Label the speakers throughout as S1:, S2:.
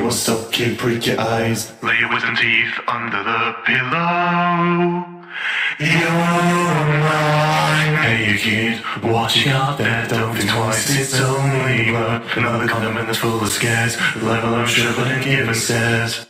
S1: won't stop, keep prick your eyes. Lay your wisdom teeth under the pillow. You're mine. Hey, you kid, watching out there, don't think twice. It's only work. Another condiment that's full of scares. Level up, sugar, and give and stares.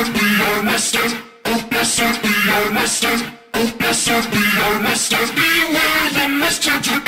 S2: Masters, we are masters. Oh, masters, we are masters. Oh, masters, we are masters. Beware the master.